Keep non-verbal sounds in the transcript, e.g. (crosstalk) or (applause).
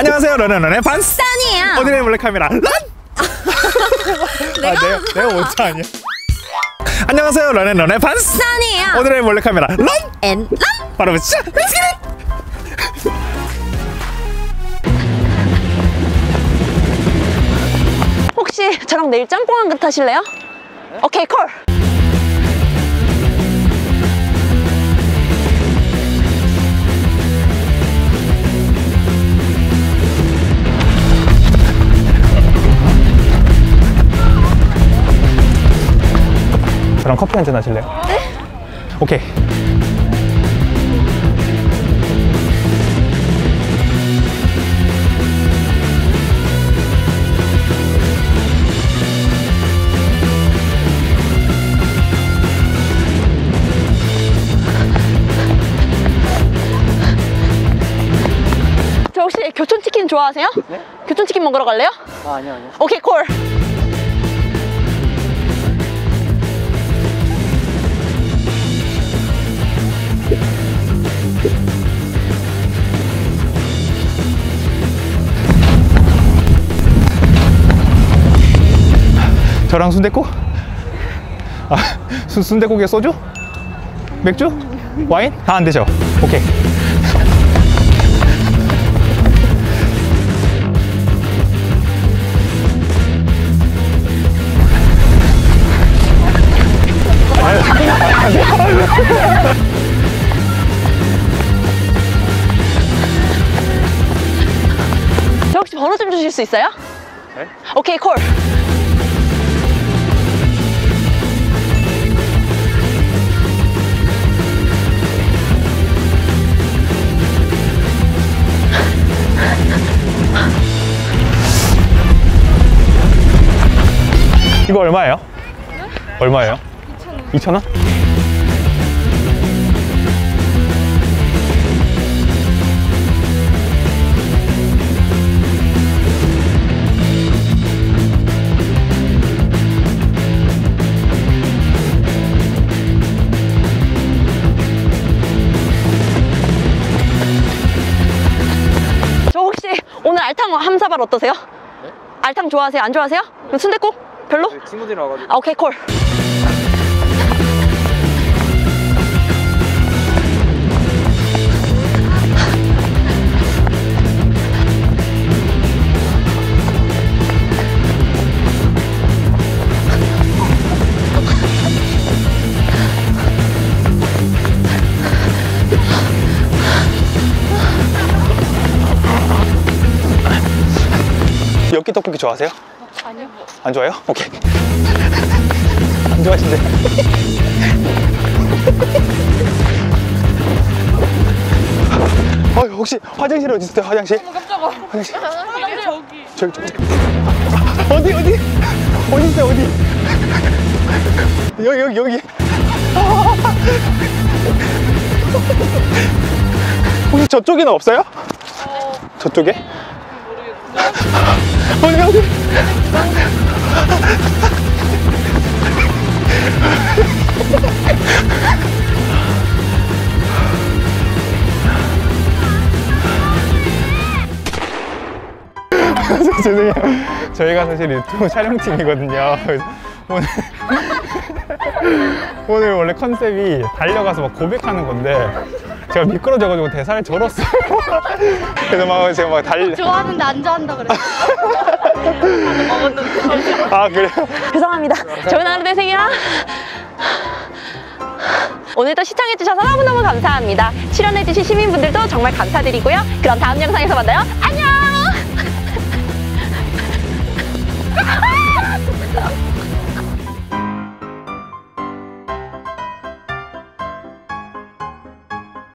안녕하세요 런런런의 반스 짠이에요. 오늘의 몰래카메라 런! 내가 아, 내가, 내가 못자 아니야 안녕하세요 런런런의 반스 짠이에요. 오늘의 몰래카메라 런! 앤 란. 바로 보시죠 Let's get it! 혹시 저랑 내일 짬뽕 한 그릇 하실래요? 오케이 콜. 저랑 커피 한 잔 하실래요? 네 오케이 저 혹시 교촌치킨 좋아하세요? 네? 교촌치킨 먹으러 갈래요? 아, 아니요, 아니요. 오케이 콜. 저랑 순댓국? 아, 순, 순댓국에 소주? 맥주? 와인? 다 안 되죠? 오케이 저 혹시 번호 좀 주실 수 있어요? 네? 오케이 콜. 이거 얼마예요? 얼마예요? 2,000원. 2,000원? 저 혹시 오늘 알탕 함사발 어떠세요? 네? 알탕 좋아하세요? 안 좋아하세요? 그럼 순댓국? 별로? 친구들이 와가지고. 아, 오케이 콜. 엽기 떡볶이 좋아하세요? 아니요. 안 좋아요? 오케이. (laughs) 안 좋아하신대. 어, 혹시 화장실 어디 있어요? 화장실? 깜짝아. 화장실. 저기. 저기, 저기. 어디, 어디? 어디 있어요, 어디? 여기, 여기, 여기. 혹시 저쪽에는 없어요? 저쪽에? 어 디, 어디? 죄송해요. 저희가 사실 유튜브 촬영팀이거든요. 오늘 (laughs) 오늘 원래 컨셉이 달려가서 막 고백하는 건데 제가 미끄러져가지고 대사를 절었어요. (laughs) 그래서 막 제가 막 달. 좋아하는데 안 좋아한다 그래. (laughs) 아 그래요? 죄송합니다. 좋은 하루 되세요. 오늘도 시청해주셔서 너무너무 감사합니다. 출연해주신 시민분들도 정말 감사드리고요. 그럼 다음 영상에서 만나요. 안녕!